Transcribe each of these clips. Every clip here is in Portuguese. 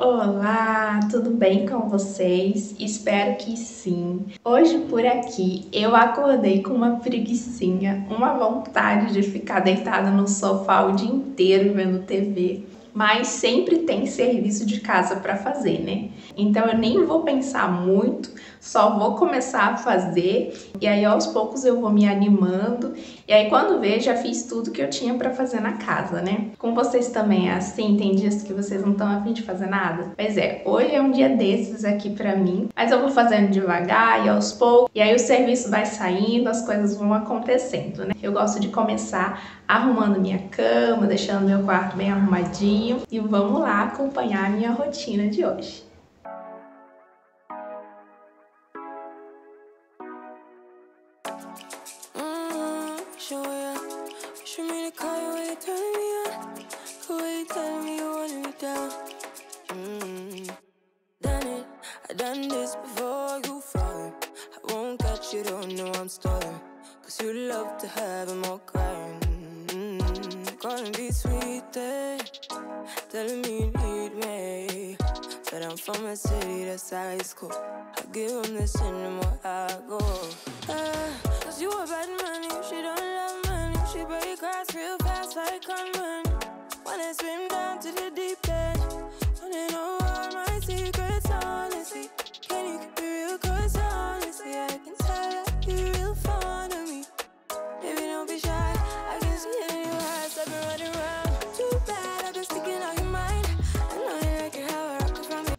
Olá, tudo bem com vocês? Espero que sim. Hoje por aqui eu acordei com uma preguiçinha, uma vontade de ficar deitada no sofá o dia inteiro vendo TV mas sempre tem serviço de casa para fazer, né? Então eu nem vou pensar muito, só vou começar a fazer e aí aos poucos eu vou me animando e aí quando ver já fiz tudo que eu tinha para fazer na casa, né? Com vocês também é assim, tem dias que vocês não estão afim de fazer nada? Pois é, hoje é um dia desses aqui para mim, mas eu vou fazendo devagar e aos poucos e aí o serviço vai saindo, as coisas vão acontecendo, né? Eu gosto de começar arrumando minha cama, deixando meu quarto bem arrumadinho e vamos lá acompanhar a minha rotina de hoje. Cause you love to have more crime Calling be sweet, telling me you need me. But I'm from a city that's high school. I give them this anymore, I go. Uh, Cause you a bad money, she don't love money. She break grass real fast like conman. Wanna swim down to the deep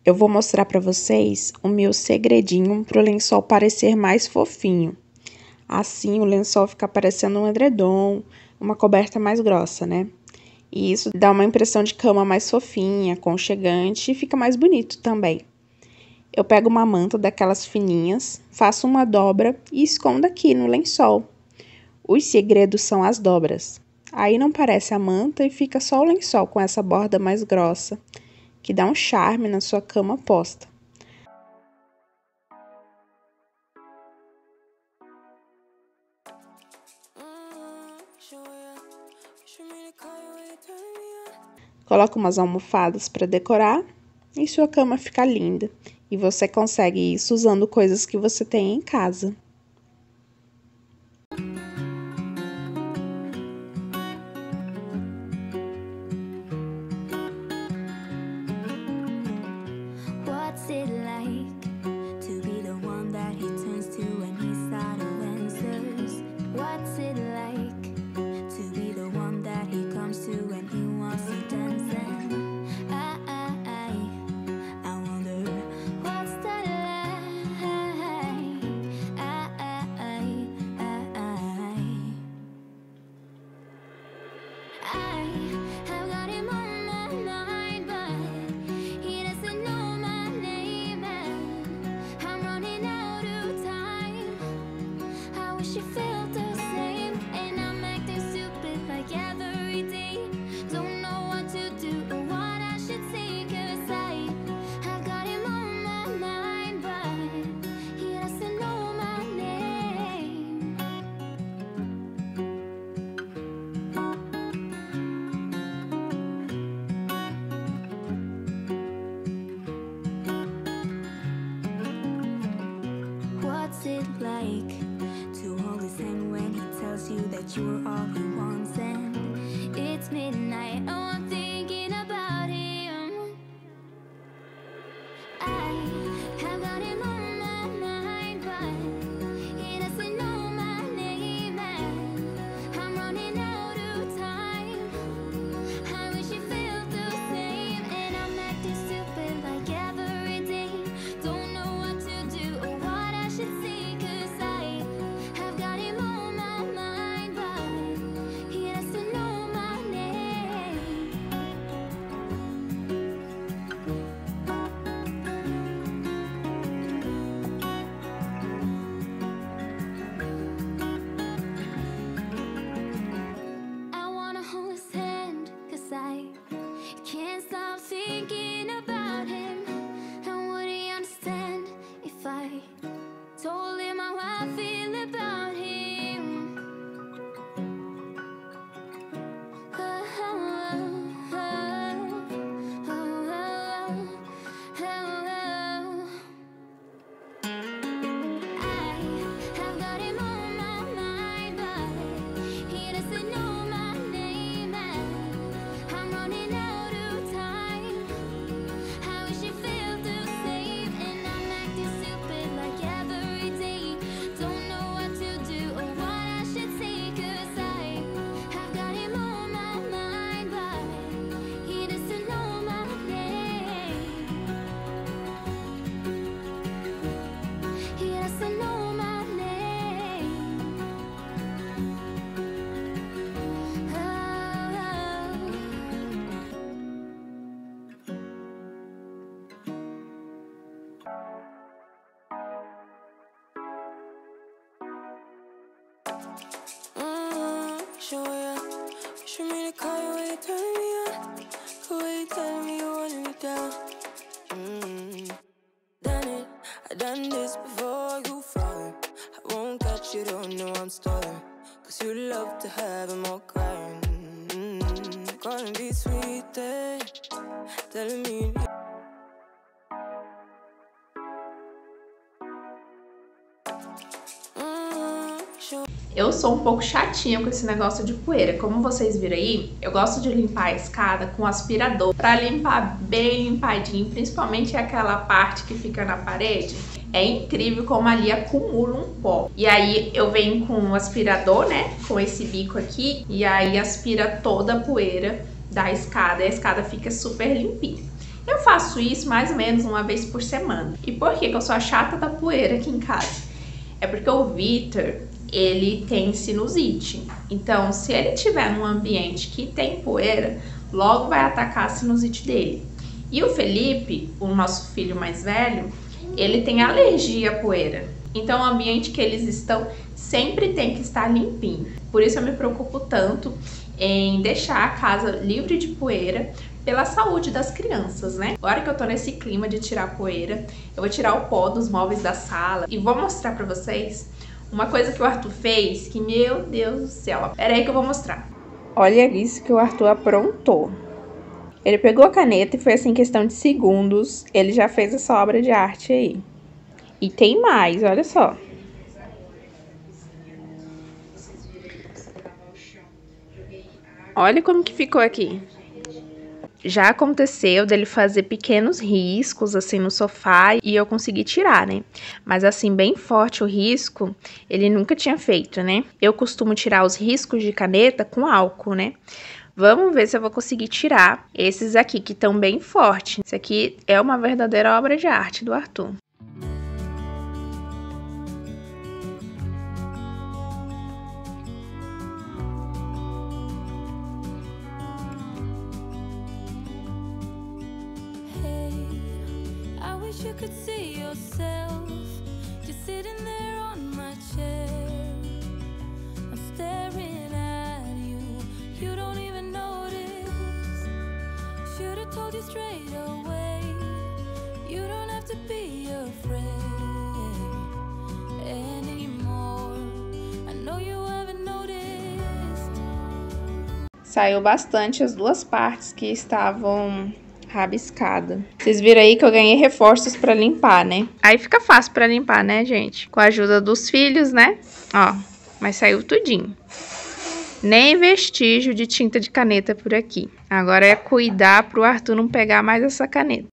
Eu vou mostrar pra vocês o meu segredinho pro lençol parecer mais fofinho. Assim, o lençol fica parecendo um edredom, uma coberta mais grossa, né? E isso dá uma impressão de cama mais fofinha, aconchegante e fica mais bonito também. Eu pego uma manta daquelas fininhas, faço uma dobra e escondo aqui no lençol. Os segredos são as dobras. Aí não parece a manta e fica só o lençol com essa borda mais grossa, que dá um charme na sua cama posta. Coloca umas almofadas para decorar e sua cama fica linda. E você consegue isso usando coisas que você tem em casa. filters you were show ya. Wish me to call you when you turn me on. The way you telling me you me down. Mm. Done it, I done this before you falling. I won't catch you, don't know I'm stalling. Cause you love to have them all crying. Mm. Calling me sweet, eh? telling me Eu sou um pouco chatinha com esse negócio de poeira. Como vocês viram aí, eu gosto de limpar a escada com aspirador para limpar bem limpadinho, principalmente aquela parte que fica na parede. É incrível como ali acumula um pó. E aí eu venho com o aspirador, né, com esse bico aqui, e aí aspira toda a poeira da escada e a escada fica super limpinha. Eu faço isso mais ou menos uma vez por semana. E por que que eu sou a chata da poeira aqui em casa? É porque o Vitor, ele tem sinusite. Então, se ele estiver num ambiente que tem poeira, logo vai atacar a sinusite dele. E o Felipe, o nosso filho mais velho, ele tem alergia à poeira. Então, o ambiente que eles estão sempre tem que estar limpinho. Por isso eu me preocupo tanto em deixar a casa livre de poeira pela saúde das crianças, né? Agora que eu tô nesse clima de tirar poeira, eu vou tirar o pó dos móveis da sala e vou mostrar pra vocês uma coisa que o Arthur fez que, meu Deus do céu, pera aí que eu vou mostrar. Olha isso que o Arthur aprontou. Ele pegou a caneta e foi assim, em questão de segundos, ele já fez essa obra de arte aí. E tem mais, olha só. Olha como que ficou aqui. Já aconteceu dele fazer pequenos riscos assim no sofá e eu consegui tirar, né? Mas assim, bem forte o risco, ele nunca tinha feito, né? Eu costumo tirar os riscos de caneta com álcool, né? Vamos ver se eu vou conseguir tirar esses aqui que estão bem fortes. Isso aqui é uma verdadeira obra de arte do Arthur. Wish you could see yourself just sitting there on my chair. I'm staring at you, you don't even notice. Should've told you straight away. You don't have to be afraid. Saiu bastante as duas partes que estavam rabiscadas. Vocês viram aí que eu ganhei reforços pra limpar, né? Aí fica fácil pra limpar, né, gente? Com a ajuda dos filhos, né? Ó, mas saiu tudinho. Nem vestígio de tinta de caneta por aqui. Agora é cuidar pro Arthur não pegar mais essa caneta.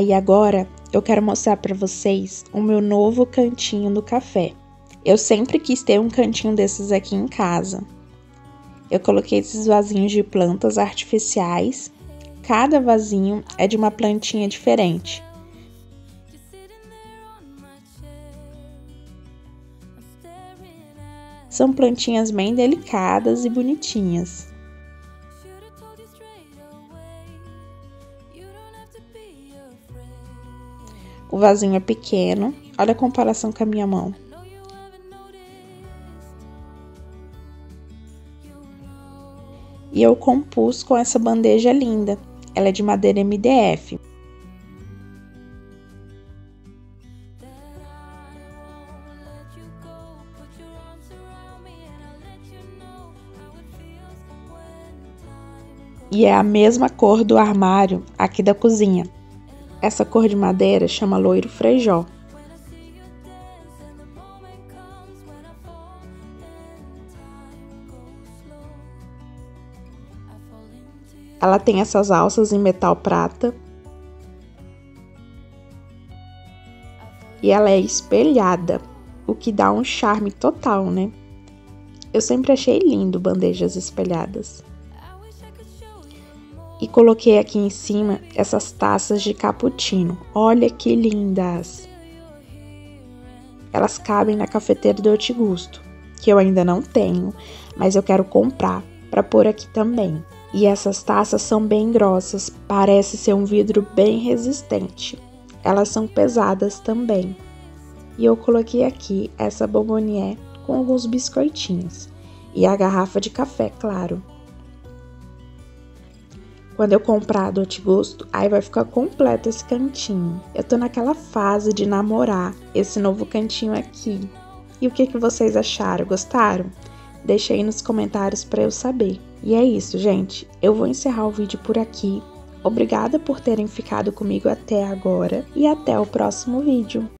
Ah, e agora eu quero mostrar pra vocês o meu novo cantinho do café. Eu sempre quis ter um cantinho desses aqui em casa. Eu coloquei esses vasinhos de plantas artificiais. Cada vasinho é de uma plantinha diferente. São plantinhas bem delicadas e bonitinhas. O vasinho é pequeno. Olha a comparação com a minha mão. E eu compus com essa bandeja linda. Ela é de madeira MDF. E é a mesma cor do armário aqui da cozinha. Essa cor de madeira chama loiro frejó. Ela tem essas alças em metal prata. E ela é espelhada, o que dá um charme total, né? Eu sempre achei lindo bandejas espelhadas. E coloquei aqui em cima essas taças de cappuccino. Olha que lindas! Elas cabem na cafeteira do Gusto, que eu ainda não tenho, mas eu quero comprar para pôr aqui também. E essas taças são bem grossas, parece ser um vidro bem resistente. Elas são pesadas também. E eu coloquei aqui essa bombonier com alguns biscoitinhos e a garrafa de café, claro. Quando eu comprar do Gosto, aí vai ficar completo esse cantinho. Eu tô naquela fase de namorar esse novo cantinho aqui. E o que, que vocês acharam? Gostaram? Deixa aí nos comentários para eu saber. E é isso, gente. Eu vou encerrar o vídeo por aqui. Obrigada por terem ficado comigo até agora e até o próximo vídeo.